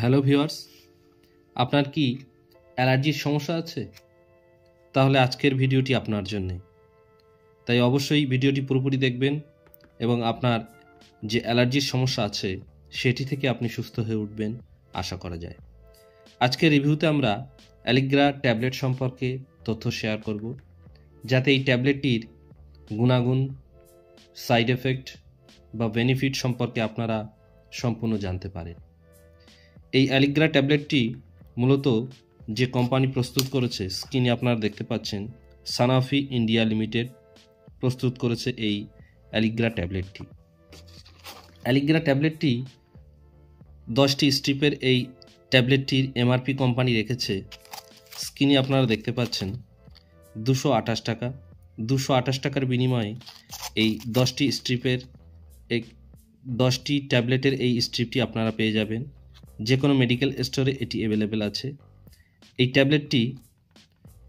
Hello viewers, আপনার কি অ্যালার্জির সমস্যা আছে? তাহলে আজকের ভিডিওটি আপনার জন্যে। তাই অবশ্যই ভিডিওটি পুরোপুরি দেখবেন এবং আপনার যে অ্যালার্জির সমস্যা আছে, সেটি থেকে আপনি সুস্থ হয়ে উঠবেন আশা করা যায়। আজকের রিভিউতে আমরা অ্যালিগ্রা ট্যাবলেট সম্পর্কে তথ্য শেয়ার করব, যাতে এই ট্যাবলেটটির গুণাগুণ, সাইড এফেক্ট বা বেনিফিট সম্পর্কে আপনারা সম্পূর্ণ জানতে পারেন। এই অ্যালিগ্রা ট্যাবলেটটি মূলত যে কোম্পানি প্রস্তুত করেছে স্ক্রিনে আপনারা দেখতে পাচ্ছেন, সানাফি ইন্ডিয়া লিমিটেড প্রস্তুত করেছে এই অ্যালিগ্রা ট্যাবলেটটি। অ্যালিগ্রা ট্যাবলেটটি দশটি স্ট্রিপের এই ট্যাবলেটটির এমআরপি কোম্পানি রেখেছে। স্ক্রিনে আপনারা দেখতে পাচ্ছেন, দুশো আঠাশ টাকা। দুশো আঠাশ টাকার বিনিময়ে এই দশটি স্ট্রিপের এক, দশটি ট্যাবলেটের এই স্ট্রিপটি আপনারা পেয়ে যাবেন। যে কোনো মেডিকেল স্টোরে এটি অ্যাভেলেবেল আছে। এই ট্যাবলেটটি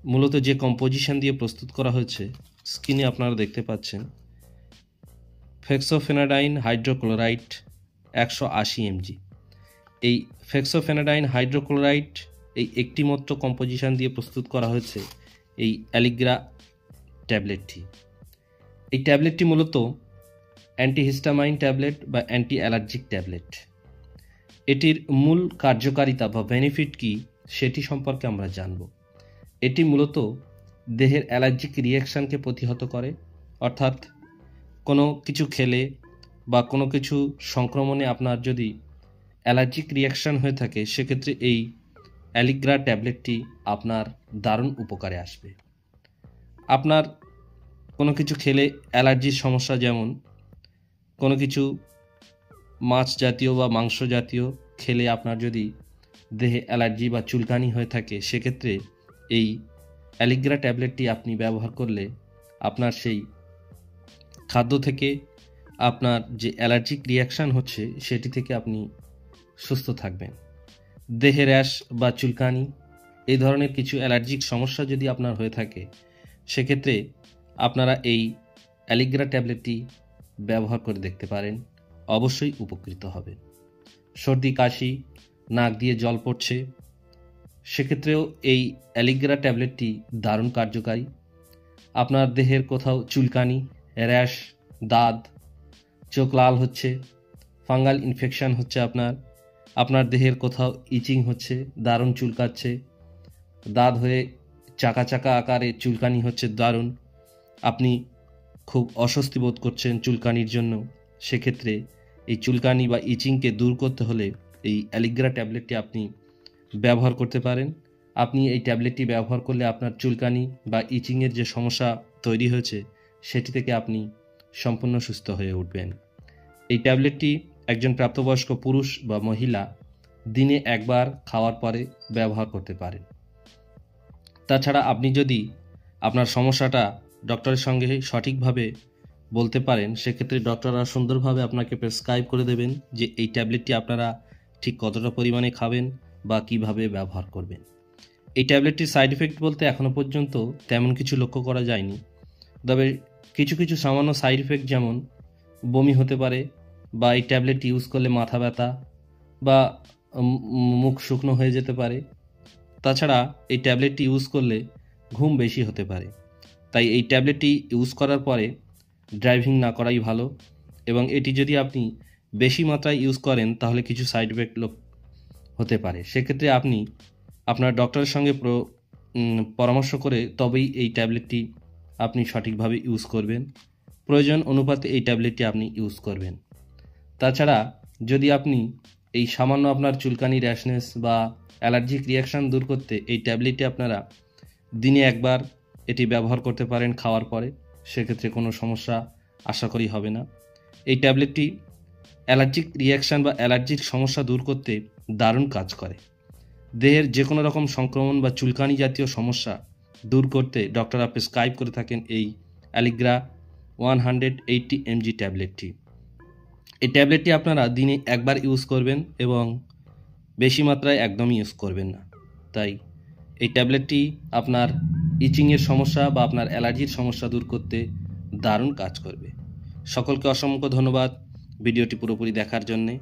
মূলত যে কম্পোজিশন দিয়ে প্রস্তুত করা হয়েছে স্ক্রিনে আপনারা দেখতে পাচ্ছেন। ফেক্সোফেনাডাইন হাইড্রোক্লোরাইড একশো আশি এমজি এই ফেক্সোফেনাডাইন হাইড্রোক্লোরাইড এই একটি মাত্র কম্পোজিশন দিয়ে প্রস্তুত করা হয়েছে এই অ্যালিগ্রা ট্যাবলেটটি এই ট্যাবলেটটি মূলত অ্যান্টিহিস্টামাইন ট্যাবলেট বা অ্যান্টি অ্যালার্জিক ট্যাবলেট এটির মূল কার্যকারিতা বা বেনিফিট কি সেটি সম্পর্কে আমরা জানব। এটি মূলত দেহের অ্যালার্জিক রিয়াকশানকে প্রতিহত করে, অর্থাৎ কোনো কিছু খেলে বা কোনো কিছু সংক্রমণে আপনার যদি অ্যালার্জিক রিয়াকশান হয়ে থাকে, সেক্ষেত্রে এই অ্যালিগ্রা ট্যাবলেটটি আপনার দারুণ উপকারে আসবে। আপনার কোনো কিছু খেলে অ্যালার্জির সমস্যা যেমন, কোনো কিছু মাছ জাতীয় বা মাংস জাতীয় খেলে আপনার যদি দেহে অ্যালার্জি বা চুলকানি হয়ে থাকে, সেক্ষেত্রে এই অ্যালিগ্রা ট্যাবলেটটি আপনি ব্যবহার করলে আপনার সেই খাদ্য থেকে আপনার যে অ্যালার্জিক রিয়াকশান হচ্ছে, সেটি থেকে আপনি সুস্থ থাকবেন। দেহে র্যাশ বা চুলকানি, এই ধরনের কিছু অ্যালার্জিক সমস্যা যদি আপনার হয়ে থাকে, সেক্ষেত্রে আপনারা এই অ্যালিগ্রা ট্যাবলেটটি ব্যবহার করে দেখতে পারেন। অবশ্যই উপকৃত হবে। সর্দি, কাশি, নাক দিয়ে জল পড়ছে। সেক্ষেত্রেও এই অ্যালিগ্রা ট্যাবলেটটি দারুণ কার্যকারী। আপনার দেহের কোথাও চুলকানি, র্যাশ, দাঁত, চোখ লাল হচ্ছে, ফাঙ্গাল ইনফেকশান হচ্ছে আপনার আপনার দেহের কোথাও ইচিং হচ্ছে, দারুণ চুলকাচ্ছে, দাঁত হয়ে চাকা চাকা আকারে চুলকানি হচ্ছে দারুণ। আপনি খুব অস্বস্তি বোধ করছেন চুলকানির জন্য। সেক্ষেত্রে এই চুলকানি বা ইচিংকে দূর করতে হলে এই অ্যালিগ্রা ট্যাবলেটটি আপনি ব্যবহার করতে পারেন। আপনি এই ট্যাবলেটটি ব্যবহার করলে আপনার চুলকানি বা ইচিংয়ের যে সমস্যা তৈরি হয়েছে, সেটি থেকে আপনি সম্পূর্ণ সুস্থ হয়ে উঠবেন। এই ট্যাবলেটটি একজন প্রাপ্তবয়স্ক পুরুষ বা মহিলা দিনে একবার খাওয়ার পরে ব্যবহার করতে পারেন। তাছাড়া আপনি যদি আপনার সমস্যাটা ডক্টরের সঙ্গে সঠিকভাবে বলতে পারেন, সেক্ষেত্রে ডক্টররা সুন্দরভাবে আপনাকে প্রেসক্রাইব করে দেবেন যে এই ট্যাবলেটটি আপনারা ঠিক কতটা পরিমাণে খাবেন বা কীভাবে ব্যবহার করবেন। এই ট্যাবলেটটির সাইড এফেক্ট বলতে এখনও পর্যন্ত তেমন কিছু লক্ষ্য করা যায়নি। তবে কিছু কিছু সামান্য সাইড এফেক্ট যেমন বমি হতে পারে বা এই ট্যাবলেট ইউজ করলে মাথা ব্যথা বা মুখ শুকনো হয়ে যেতে পারে। তাছাড়া এই ট্যাবলেটটি ইউজ করলে ঘুম বেশি হতে পারে। তাই এই ট্যাবলেটটি ইউজ করার পরে ড্রাইভিং না করাই ভালো। এবং এটি যদি আপনি বেশি মাত্রায় ইউজ করেন, তাহলে কিছু সাইড এফেক্ট হতে পারে। সেক্ষেত্রে আপনি আপনার ডক্টরের সঙ্গে পরামর্শ করে তবেই এই ট্যাবলেটটি আপনি সঠিকভাবে ইউজ করবেন। প্রয়োজন অনুপাতে এই ট্যাবলেটটি আপনি ইউজ করবেন। তাছাড়া যদি আপনি এই সামান্য আপনার চুলকানি, র্যাশনেস বা অ্যালার্জিক রিয়াকশান দূর করতে এই ট্যাবলেটটি আপনারা দিনে একবার এটি ব্যবহার করতে পারেন খাওয়ার পরে। সেক্ষেত্রে কোনো সমস্যা আশা করি হবে না। এই ট্যাবলেটটি অ্যালার্জিক রিয়াকশান বা অ্যালার্জিক সমস্যা দূর করতে দারুণ কাজ করে। দেহের যে কোনো রকম সংক্রমণ বা চুলকানি জাতীয় সমস্যা দূর করতে ডক্টররা প্রেসক্রাইব করে থাকেন এই Allegra one hundred eighty MG ট্যাবলেটটি। এই ট্যাবলেটটি আপনারা দিনে একবার ইউজ করবেন এবং বেশি মাত্রায় একদমই ইউজ করবেন না। তাই এই ট্যাবলেটটি আপনার ইচিংয়ের সমস্যা বা আপনার অ্যালার্জির সমস্যা দূর করতে দারুণ কাজ করবে। সকলকে অসংখ্য ধন্যবাদ। ভিডিওটি পুরোপুরি দেখার জন্যে।